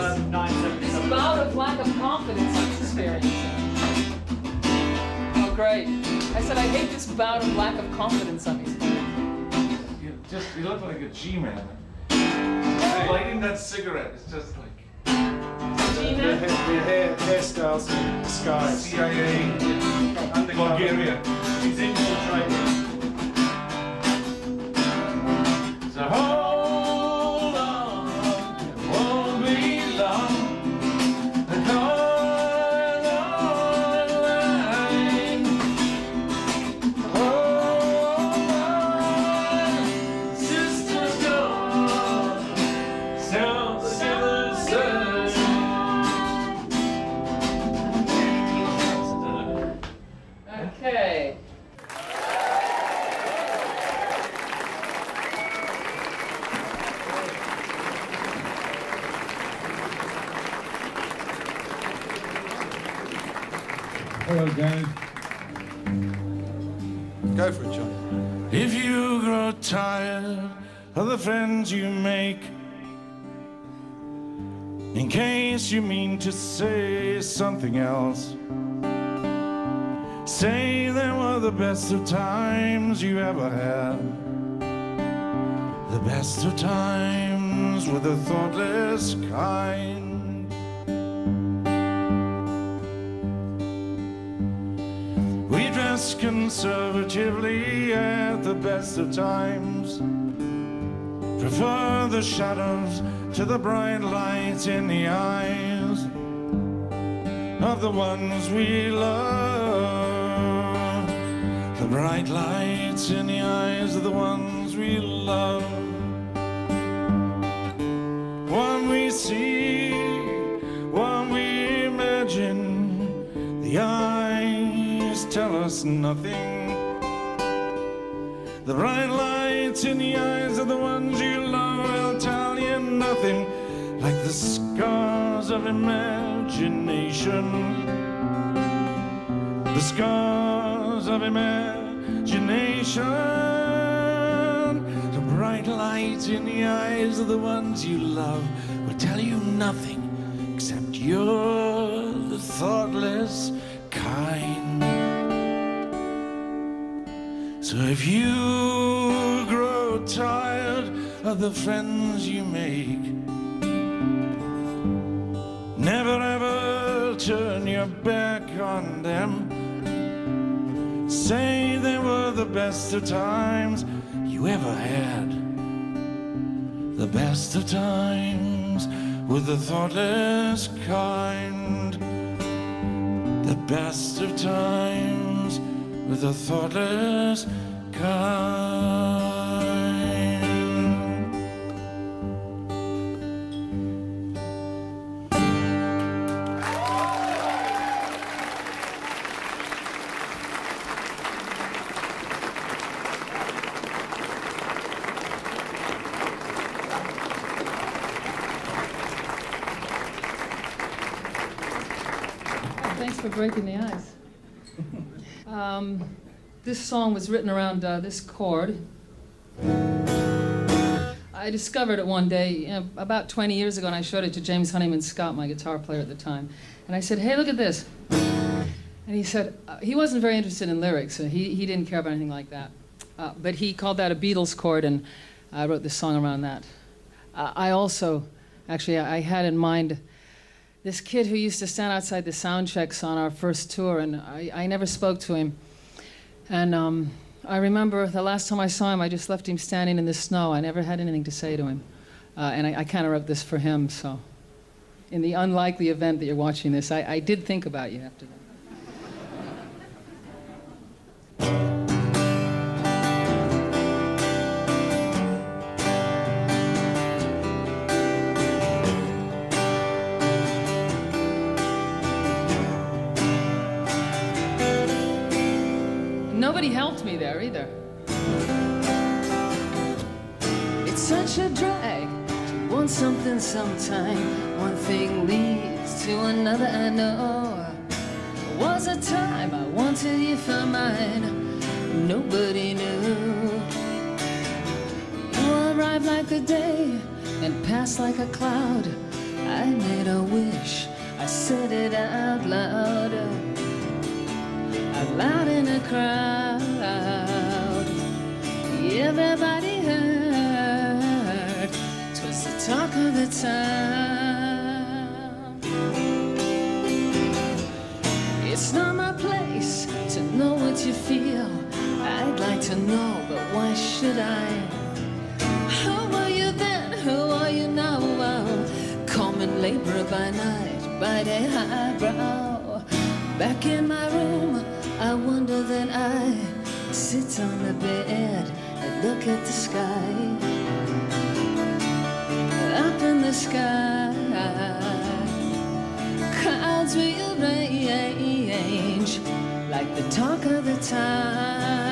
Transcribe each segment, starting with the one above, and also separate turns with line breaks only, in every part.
this, this
977.
bout of lack of confidence I'm experiencing. Oh, great. I said I hate this bout of lack of confidence I'm experiencing.
You just you look like a G-man. Lighting that cigarette is just like
Their,
Gina?
hair, their hair, hairstyles in disguise.
CIA
Undercover.
Bulgaria.
He's infiltrated.
So tired of the friends you make, in case you mean to say something else, say they were the best of times you ever had. The best of times with the thoughtless kind. Conservatively at the best of times. Prefer the shadows to the bright lights in the eyes of the ones we love. The bright lights in the eyes of the ones we love. One we see, us nothing. The bright lights in the eyes of the ones you love will tell you nothing. Like the scars of imagination. The scars of imagination. The bright light in the eyes of the ones you love will tell you nothing except you're the thoughtless kind. If you grow tired of the friends you make, never ever turn your back on them. Say they were the best of times you ever had. The best of times with the thoughtless kind. The best of times with the thoughtless.
Thanks for breaking the ice. Um, this song was written around uh, this chord. I discovered it one day you know, about 20 years ago, and I showed it to James Honeyman Scott, my guitar player at the time. And I said, Hey, look at this. And he said, uh, he wasn't very interested in lyrics, so he, he didn't care about anything like that. Uh, but he called that a Beatles chord, and I wrote this song around that. Uh, I also, actually, I had in mind this kid who used to stand outside the sound checks on our first tour, and I, I never spoke to him. And um, I remember the last time I saw him, I just left him standing in the snow. I never had anything to say to him. Uh, and I, I kind of wrote this for him, so in the unlikely event that you're watching this, I, I did think about you after that. nobody helped me there either. It's such a drag to want something sometime. One thing leads to another, I know. There was a time I wanted you for mine. Nobody knew. You arrived like a day and passed like a cloud. I made a wish, I said it out loud. Out loud in a crowd everybody heard. Twas the talk of the town. It's not my place to know what you feel. I'd like to know, but why should I? Who were you then? Who are you now? Common laborer by night, by day highbrow. Back in my room, I wonder that I sit on the bed look at the sky. Up in the sky, clouds rearrange like the talk of the town.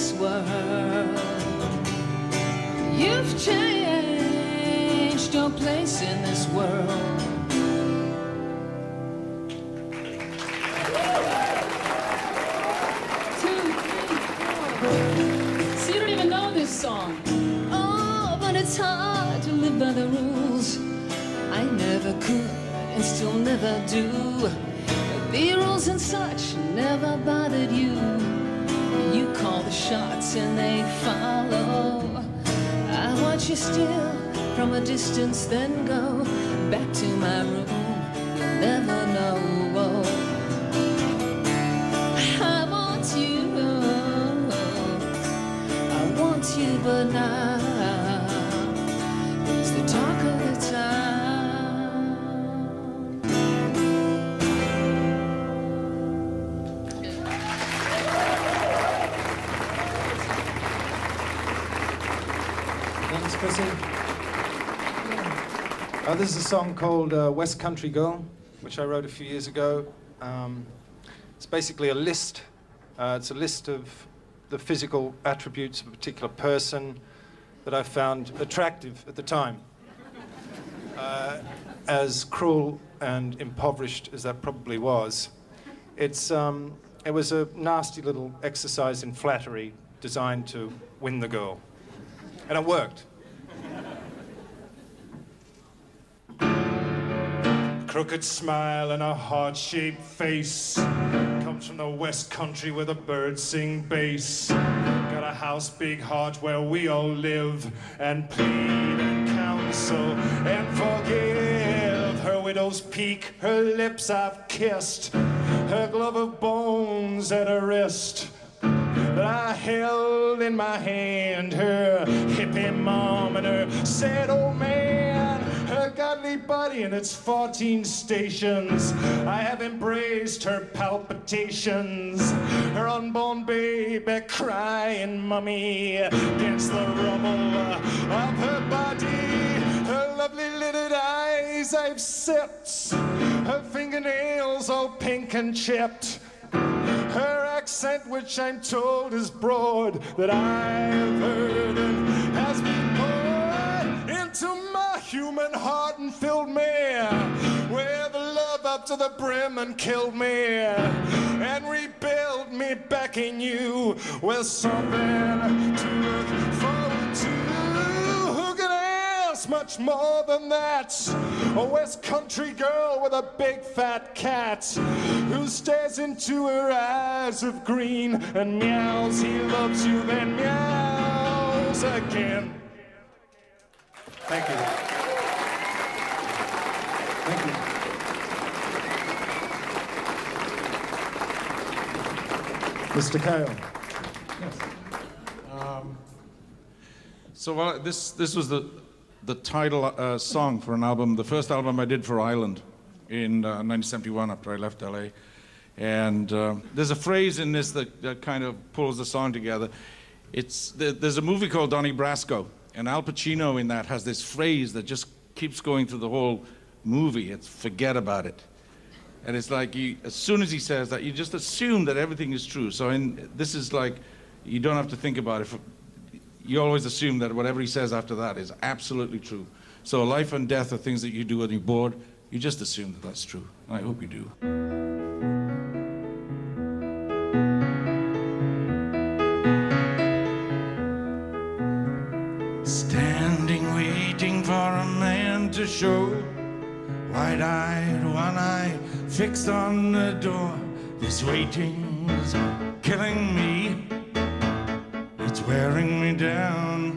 This world. You've changed your place in this world. Two, three, four. You don't even know this song. Oh, but it's hard to live by the rules. I never could and still never do. The rules and such never bothered you. The shots and they follow. I watch you steal from a distance, then go back to my room. You'll never know. I want you. I want you, but now
this is a song called uh, West Country Girl, which I wrote a few years ago. Um, it's basically a list. Uh, it's a list of the physical attributes of a particular person that I found attractive at the time. Uh, as cruel and impoverished as that probably was, it's, um, it was a nasty little exercise in flattery designed to win the girl. And it worked. Crooked smile and a heart shaped face. Comes from the West Country where the birds sing bass. Got a house, big heart where we all live and plead and counsel and forgive. Her widow's peak, her lips I've kissed. Her glove of bones at her wrist that I held in my hand her hippie mom and her sad old man, godly body and its 14 stations. I have embraced her palpitations, her unborn baby crying mummy against the rubble of her body. Her lovely lidded eyes I've sipped, her fingernails all pink and chipped. Her accent, which I'm told is broad, that I've heard and has been poured into my human heart and filled me with love up to the brim and killed me and rebuilt me back in you with something to look forward to. Who can ask much more than that? A West Country girl with a big fat cat who stares into her eyes of green and meows. He loves you, then meows again. Thank you. Thank you. Mr. Cale.
So well, this this was the the title uh, song for an album, the first album I did for Island in uh, 1971 after I left LA. And uh, there's a phrase in this that, that kind of pulls the song together. It's there's a movie called Donnie Brasco, and Al Pacino in that has this phrase that just keeps going through the whole movie. It's forget about it. And it's like you, as soon as he says that, you just assume that everything is true. So in, this is like you don't have to think about it. You always assume that whatever he says after that is absolutely true. So life and death are things that you do when you're bored. You just assume that that's true. I hope you do. Show. Wide eyed, one eye fixed on the door. This waiting's killing me. It's wearing me down.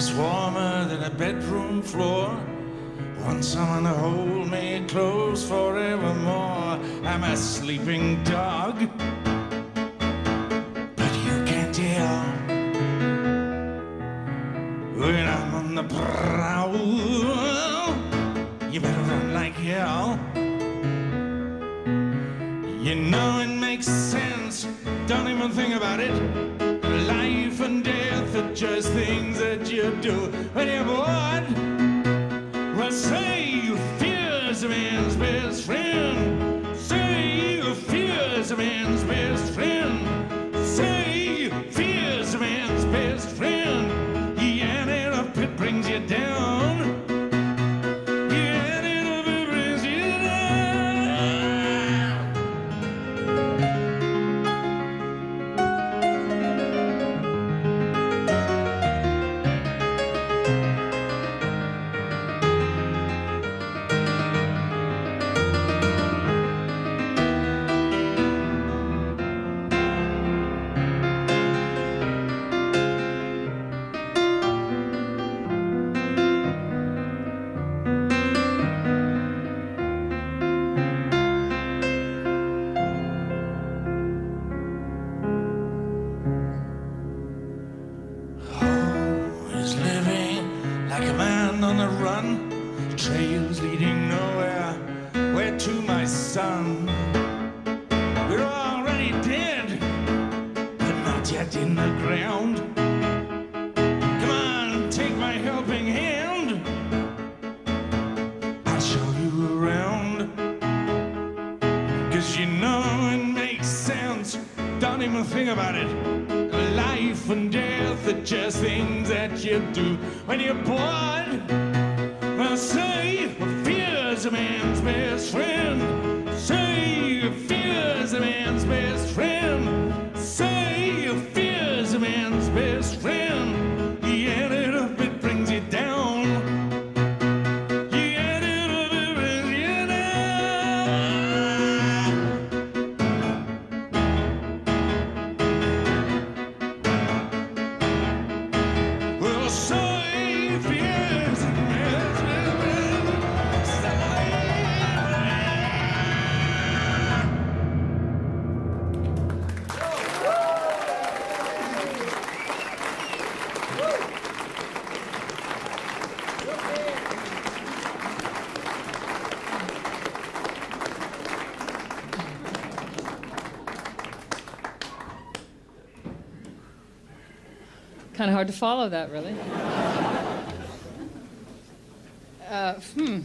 Darkness warmer than a bedroom floor. Want someone to hold me close forevermore. I'm a sleeping dog, but you can't tell when I'm on the prowl. You better run like hell. You know it makes sense. Don't even think about it. Just things that you do when you're bored. Well, say you fear's a like a man on the run. Trails leading nowhere. Where to, my son? We're already dead, but not yet in the ground. Come on, take my helping hand. I'll show you around. Cause you know it makes sense. Don't even think about it. Life and death are just things that you do when you're bored.
Follow that, really. Uh, hmm.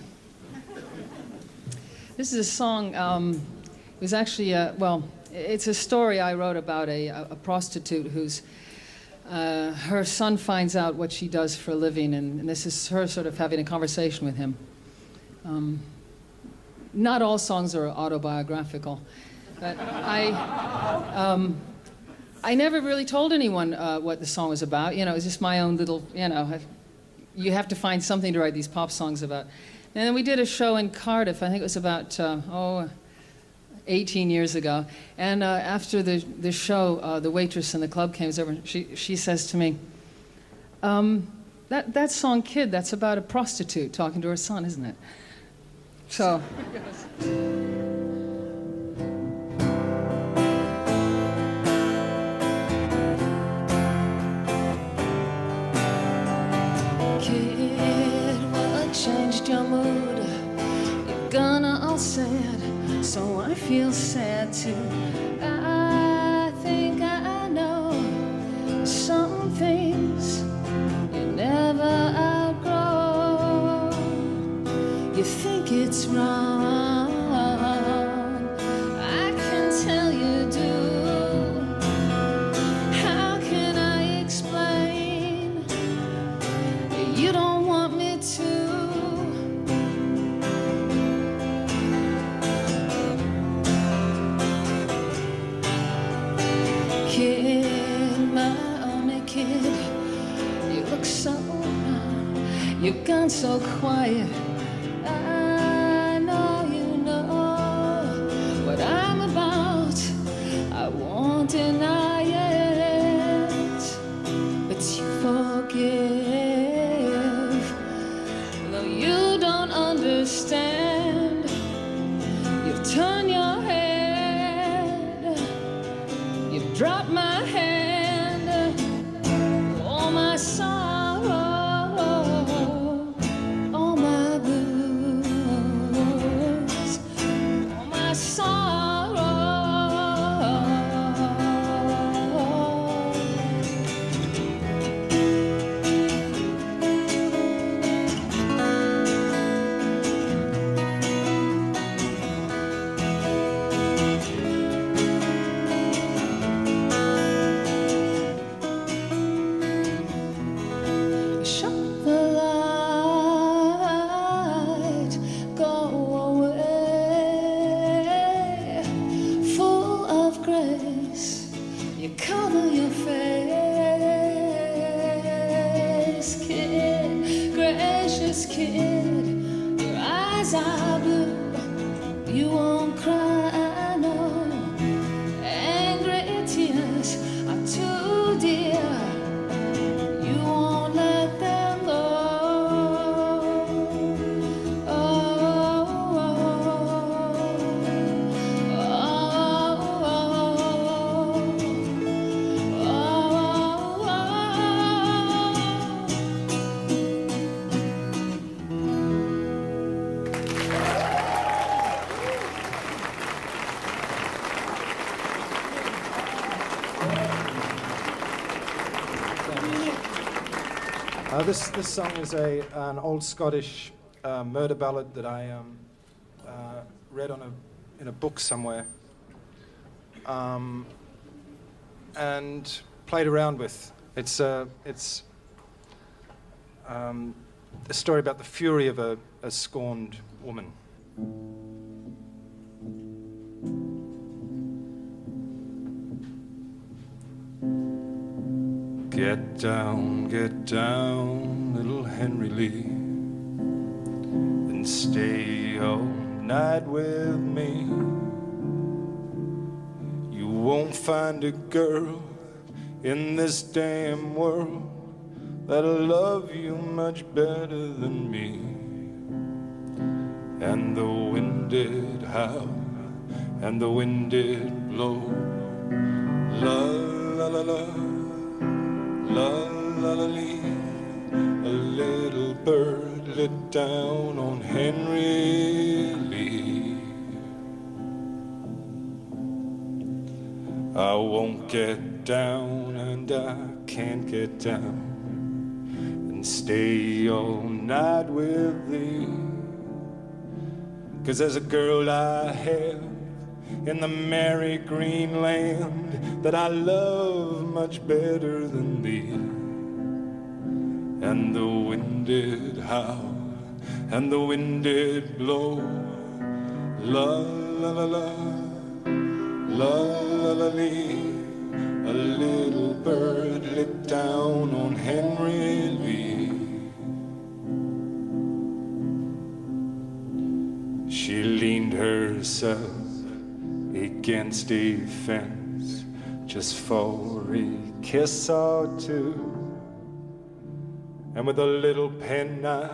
This is a song. Um, it was actually, uh, well, it's a story I wrote about a, a prostitute who's. Uh, her son finds out what she does for a living, and, and this is her sort of having a conversation with him. Um, not all songs are autobiographical, but I. Um, I never really told anyone uh, what the song was about. You know, it was just my own little, you know, I- you have to find something to write these pop songs about. And then we did a show in Cardiff, I think it was about, uh, oh, 18 years ago. And uh, after the, the show, uh, the waitress in the club came over and she, she says to me, um, that, that song, Kid, that's about a prostitute talking to her son, isn't it? So.
changed your mood? You're gonna all sad, so I feel sad too. You've gone so quiet.
This, this song is a, an old Scottish uh, murder ballad that I um, uh, read on a, in a book somewhere um, and played around with. It's, uh, it's um, a story about the fury of a, a scorned woman. Get down, get down, little Henry Lee, and stay all night with me. You won't find a girl in this damn world that'll love you much better than me. And the wind did howl, and the wind did blow. La la la la. La la la lee, a little bird lit down on Henry Lee. I won't get down and I can't get down and stay all night with thee. Cause there's a girl I have in the merry green land that I love much better than thee. And the wind did howl, and the wind did blow. La la la la, la la la lee. A little bird lit down on Henry Lee. She leaned herself against a fence just for a kiss or two. And with a little penknife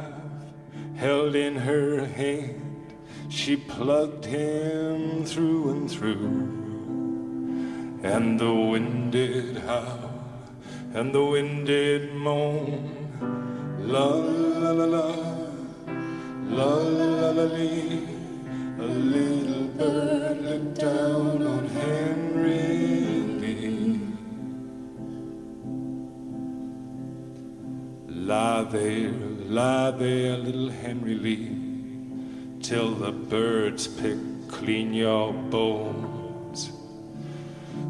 held in her hand, she plugged him through and through. And the wind did howl, and the wind did moan. La la la la, la la la lee. A little bird looked down on Henry Lie there, lie there, little Henry Lee, till the birds pick clean your bones.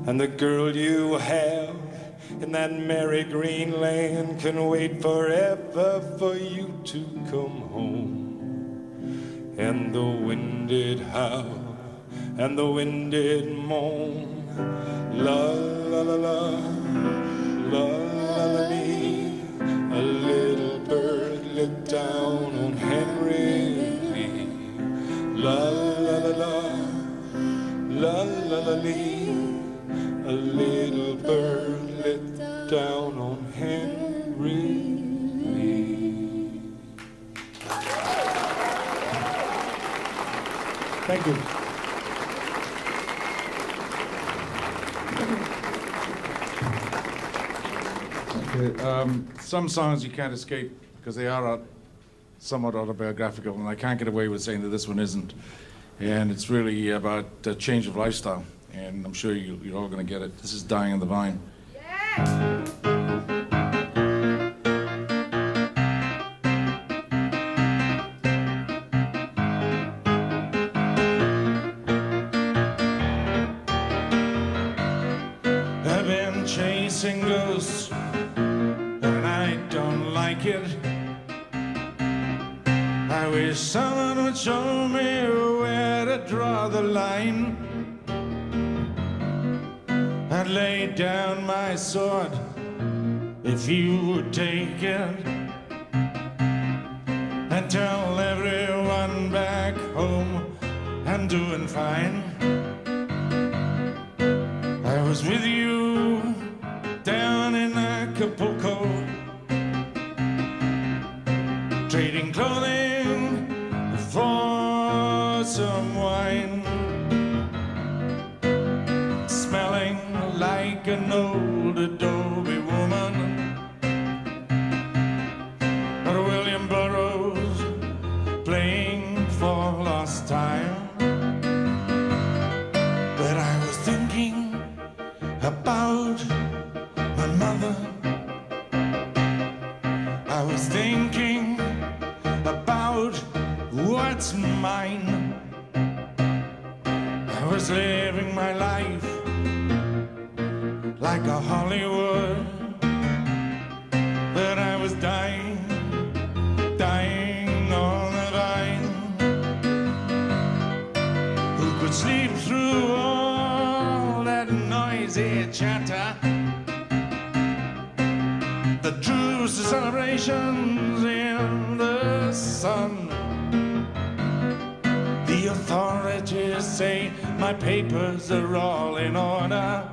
And the girl you have in that merry green land can wait forever for you to come home. And the wind did howl, and the wind did moan. La la la la, la la la lee. down on Henry Lee. La la la la, la la la lee. A little bird lit down on Henry Lee.
Thank you.
Um, some songs you can't escape because they are out somewhat autobiographical, and I can't get away with saying that this one isn't. And it's really about a change of lifestyle, and I'm sure you, you're all going to get it. This is Dying on the Vine.
I've down my sword if you would take it and tell everyone back home I'm doing fine. I was with you down in Acapulco, trading clothing an old adobe in the sun. The authorities say my papers are all in order.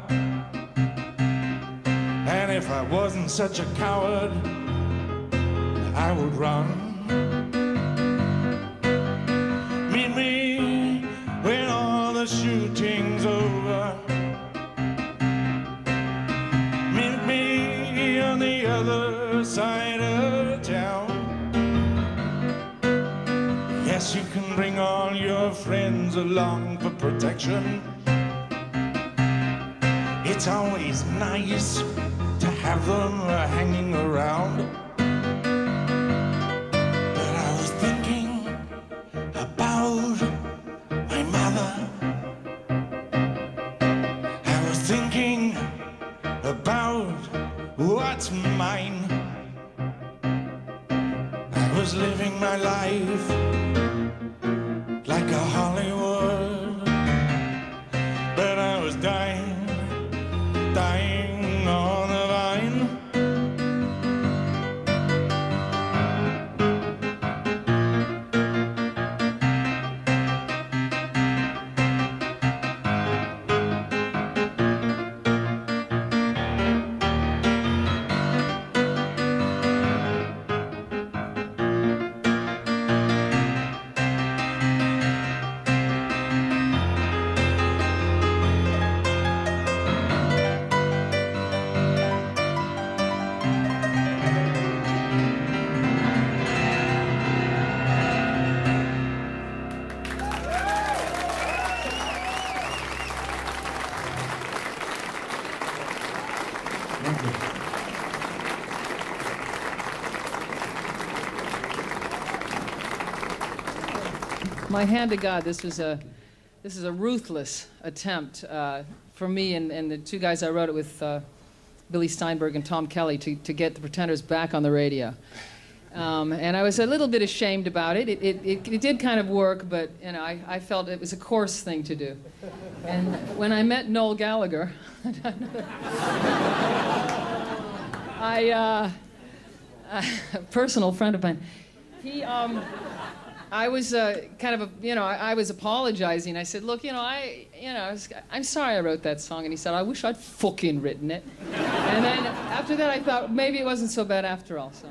And if I wasn't such a coward, I would run. Along for protection. It's always nice to have them uh, hanging around. My
hand to God, this was a, this is a ruthless attempt uh, for me and, and the two guys I wrote it with, uh, Billy Steinberg and Tom Kelly, to, to get the Pretenders back on the radio. Um, and I was a little bit ashamed about it. It, it, it. it did kind of work, but you know, I, I felt it was a coarse thing to do. And when I met Noel Gallagher, I, uh, a personal friend of mine, he, um,
I was uh, kind of, a, you know, I, I, was apologizing. I said, look, you know, I, you know, I am sorry I wrote that song. And he said, I wish I'd fucking written it. and then after that, I thought maybe it wasn't so bad after all. So.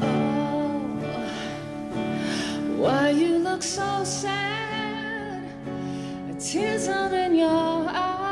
Oh, why you look so sad? Tears are in your eyes.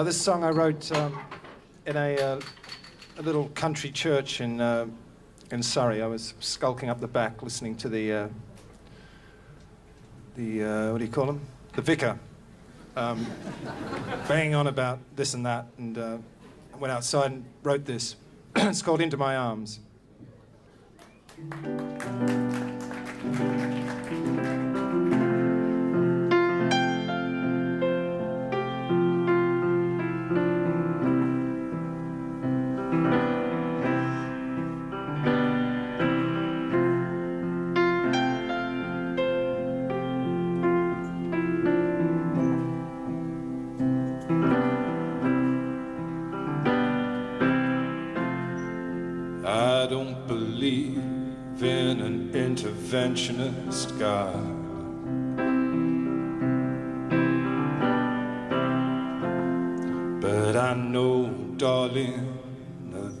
Uh, this song I wrote um, in a, uh, a, little country church in, uh, in Surrey. I was skulking up the back listening to the, uh, the uh, what do you call him? The vicar. Um, banging on about this and that, and I went outside and wrote this. it's called Into My Arms.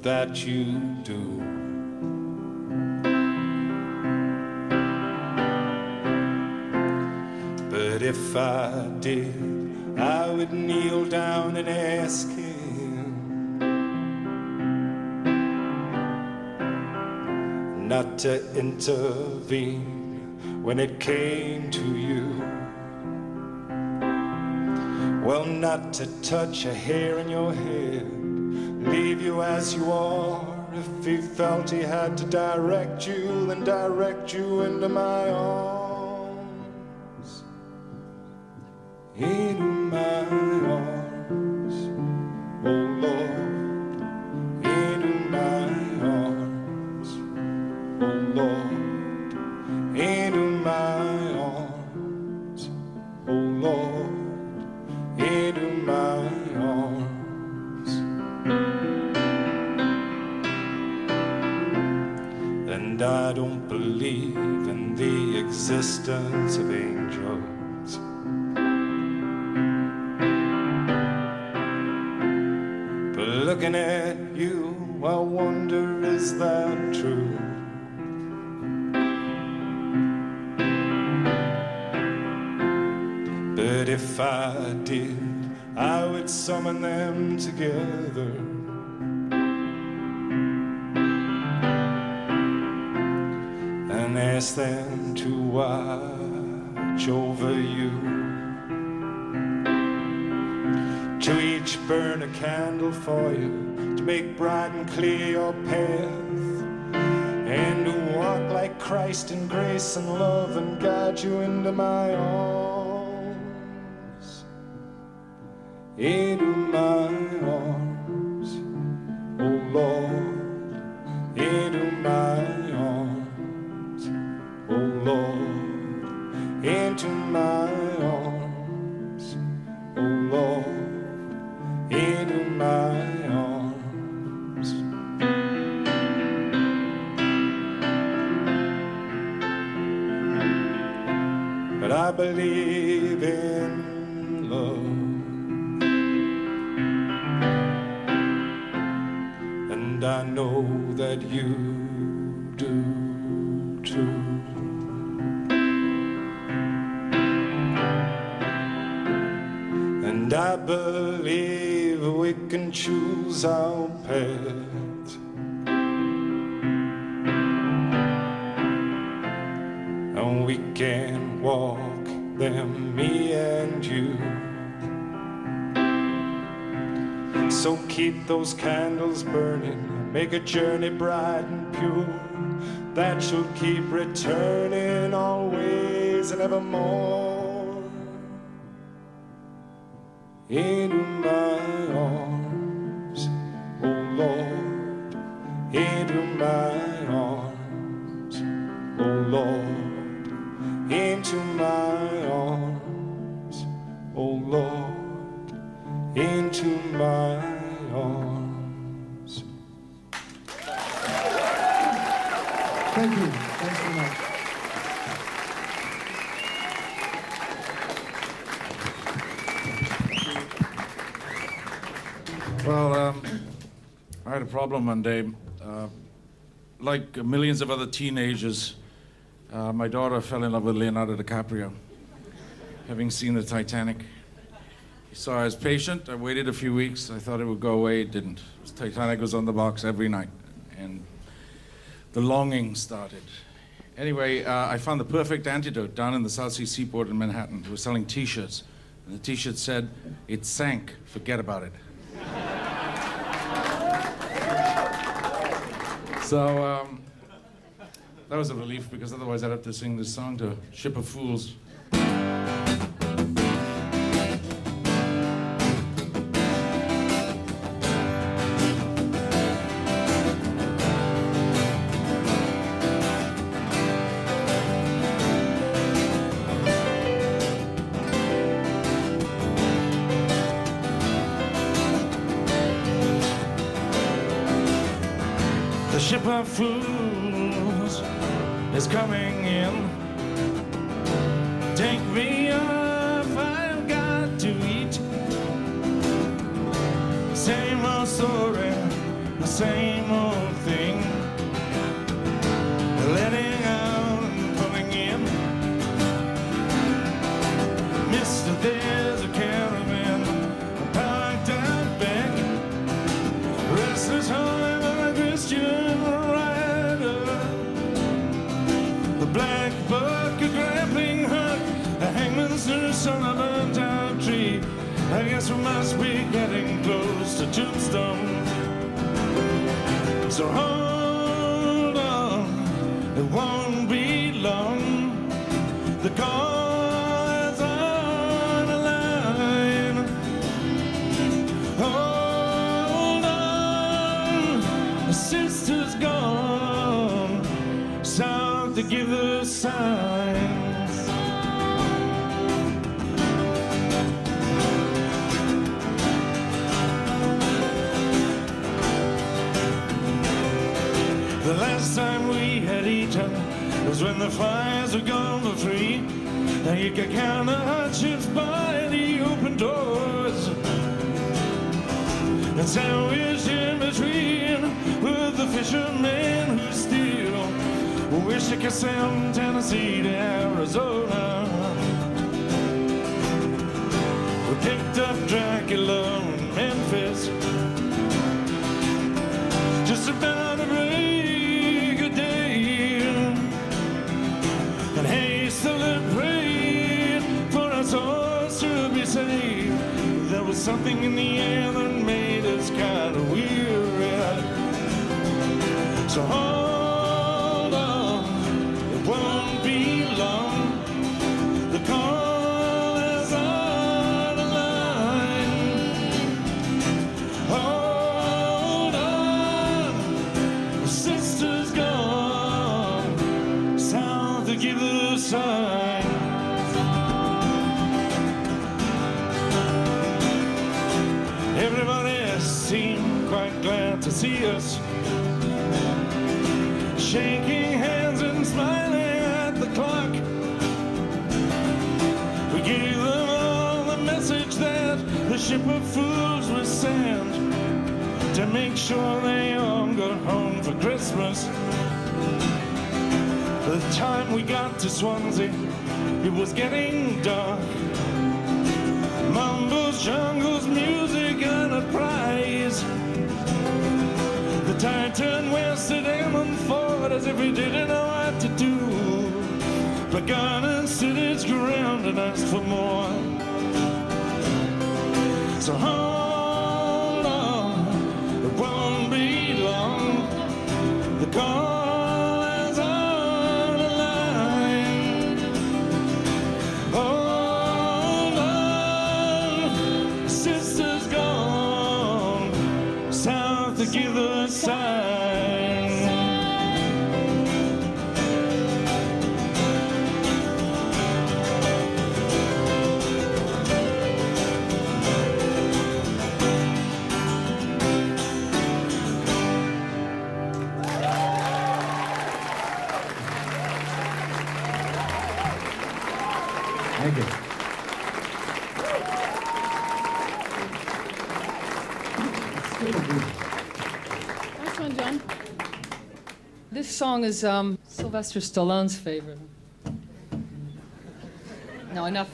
That you do. But if I did, I would kneel down and ask him not to intervene when it came to you. Well, not to touch a hair in your head, as you are. If he felt he had to direct you, then direct you into my arms. Into my arms, existence of angels. But looking at you, I wonder is that true? But if I did, I would summon them together. Ask them to watch over you. To each burn a candle for you, to make bright and clear your path, and to walk like Christ in grace and love and guide you into my arms. Into my into my arms, oh Lord, into my arms. But I believe in And we can walk them, me and you. So keep those candles burning, make a journey bright and pure. That shall keep returning always and evermore into
Well, um, I had a problem one day. Uh, like millions of other teenagers, uh, my daughter fell in love with Leonardo DiCaprio, having seen the Titanic. So I was patient. I waited a few weeks. I thought it would go away. It didn't. Titanic was on the box every night, and the longing started. Anyway, uh, I found the perfect antidote down in the South Street Seaport in Manhattan. They were selling T-shirts, and the T-shirt said, "It sank. Forget about it." So um, that was a relief because otherwise I'd have to sing this song to Ship of Fools. Christian rider. The black buck, a grappling hook, a hangman's noose on a burnt out tree. I guess we must be getting close to Tombstone. So hold on, it won't signs. The last time we had eaten was when the fires were gone for free. Now you can count the hardships by the open doors. And sandwiched in between with the fishermen wish I could from Tennessee to Arizona. We picked up Dracula in Memphis just about a break of day. And hastily prayed for us all to be saved. There was something in the air that made us kind of weary. So oh, Christmas. By the time we got to Swansea, it was getting dark. Mumbles, jungles, music, and a prize. The tide turned west at Ammanford as if we didn't know what to do. But God stood its ground and asked for more. So hold
song is um, Sylvester Stallone's favorite. No, enough.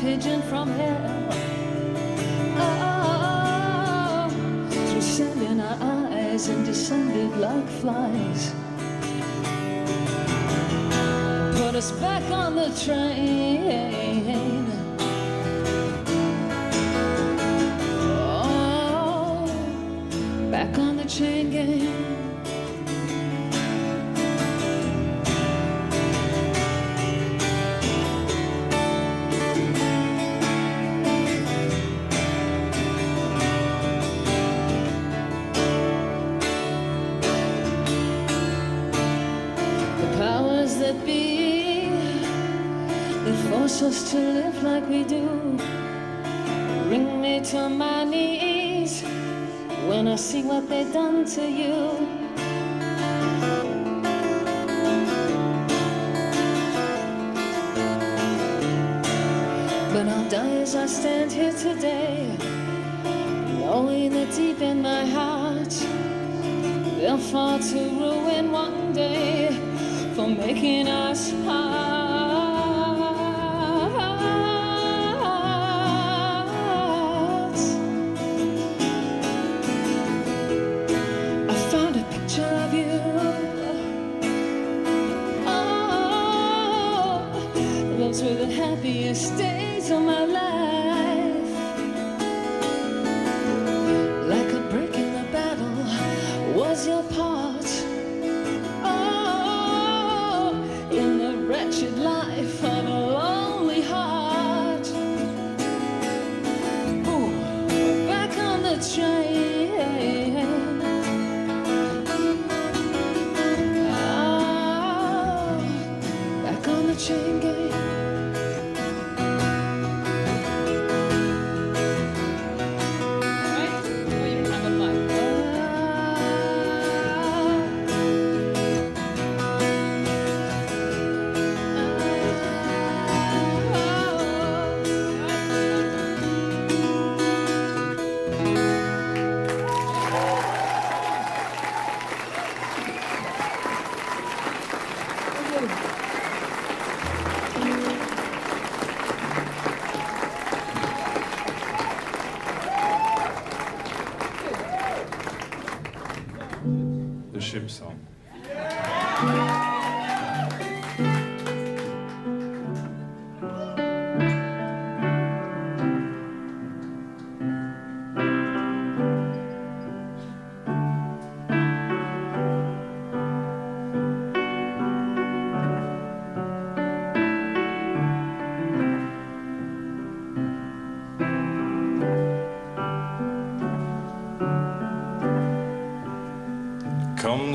Pigeon from hell. Oh, in our eyes and descended like flies. Put us back on the train. Like we do bring me to my knees when I see what they've done to you. But I'll die as I stand here today, knowing that deep in my heart They'll fall to ruin one day for making us hearts. Those were the happiest days of my life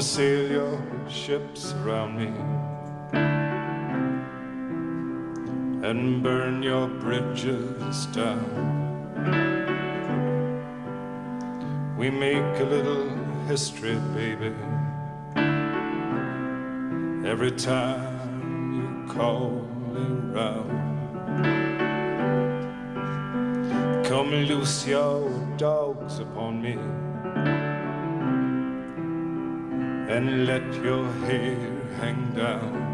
sail your ships around me and burn your bridges down. We make a little history, baby, every time you call around. Come loose your dogs upon me and let your hair hang down.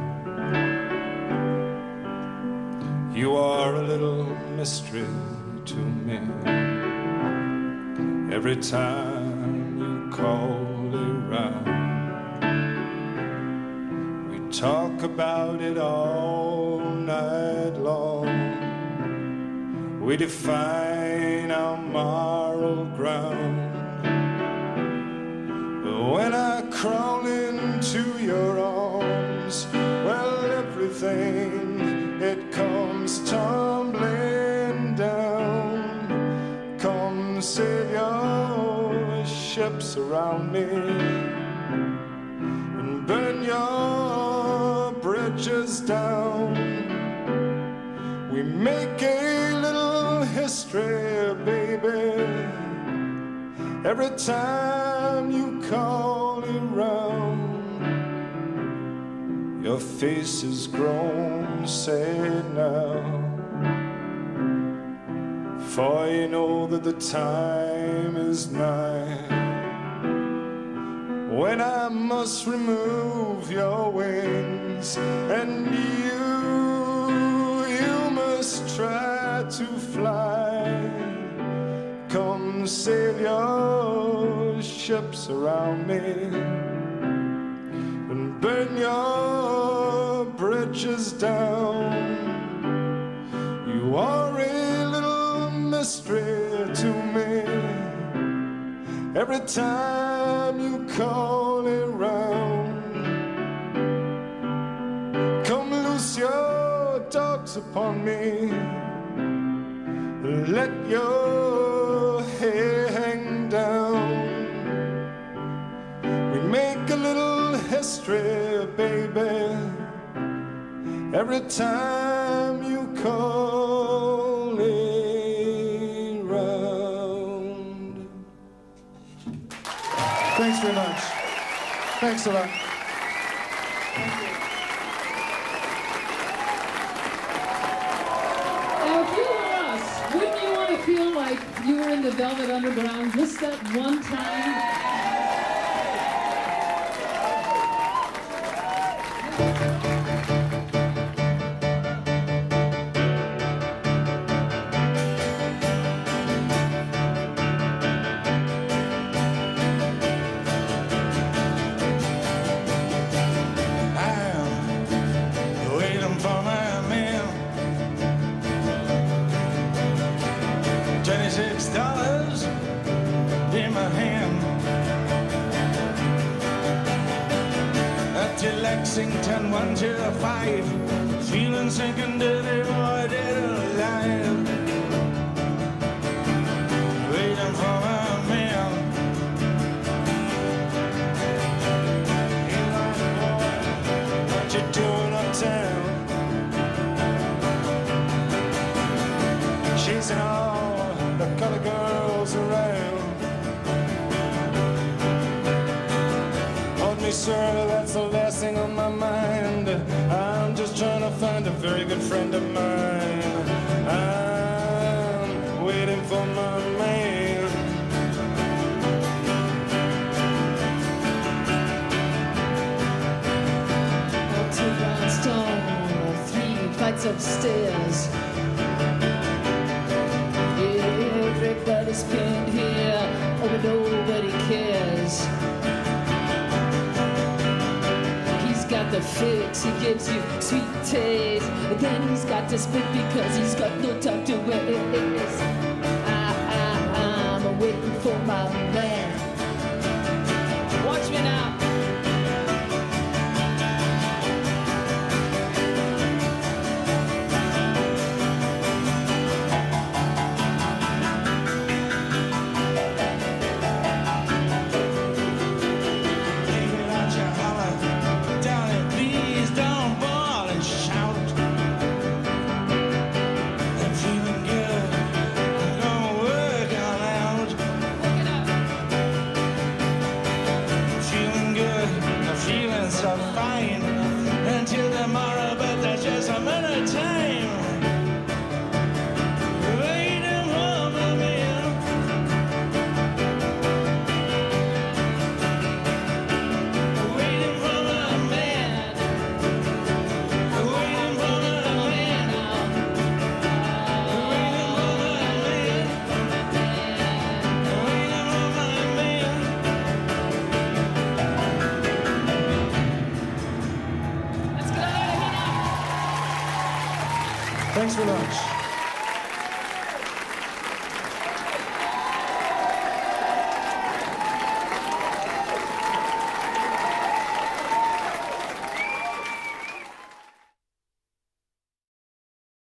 You are a little mystery to me. Every time you call around, we talk about it all night long. We define our moral ground. Your ships around me and burn your bridges down. We make a little history, baby. Every time you call around, your face is grown sad now. For you know that the time is nigh when I must remove your wings and you, you must try to fly. Come sail your ships around me and burn your bridges down. You are a little mystery to me. Every time you call around, come loose your dogs upon me. Let your hair hang down. We make a little history, baby. Every time you call Thanks a lot.
Wouldn't you want to feel like you were in the Velvet Underground just that one time?
Five. Feeling sick
upstairs. Everybody's pinned here, oh, but nobody cares. He's got the fix, he gives you sweet taste. But then he's got to spit because he's got no time to waste. I, I, I'm waiting for my man.